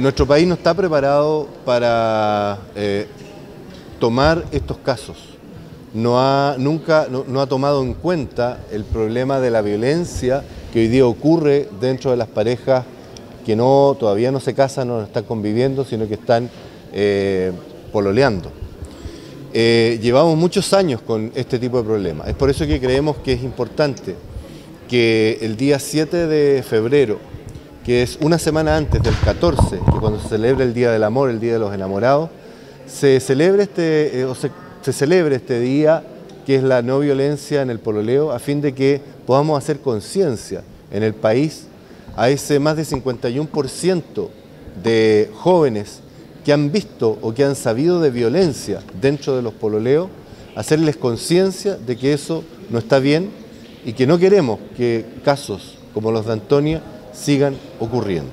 Nuestro país no está preparado para eh, tomar estos casos. No ha, nunca no, ha tomado en cuenta el problema de la violencia que hoy día ocurre dentro de las parejas que no, todavía no se casan, no están conviviendo, sino que están eh, pololeando. Eh, llevamos muchos años con este tipo de problemas. Es por eso que creemos que es importante que el día 7 de febrero que es una semana antes del 14, que cuando se celebra el Día del Amor, el Día de los Enamorados, se celebre este, eh, o se, celebre este día que es la no violencia en el pololeo, a fin de que podamos hacer conciencia en el país a ese más de 51% de jóvenes que han visto o que han sabido de violencia dentro de los pololeos, hacerles conciencia de que eso no está bien y que no queremos que casos como los de Antonia sigan ocurriendo.